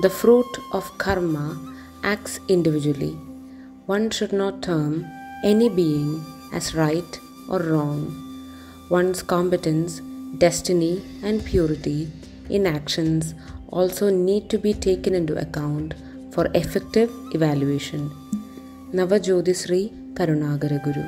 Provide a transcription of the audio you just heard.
The fruit of karma acts individually. One should not term any being as right or wrong. One's competence, destiny, and purity in actions also need to be taken into account for effective evaluation. Navajyothi Sree Karunakara Guru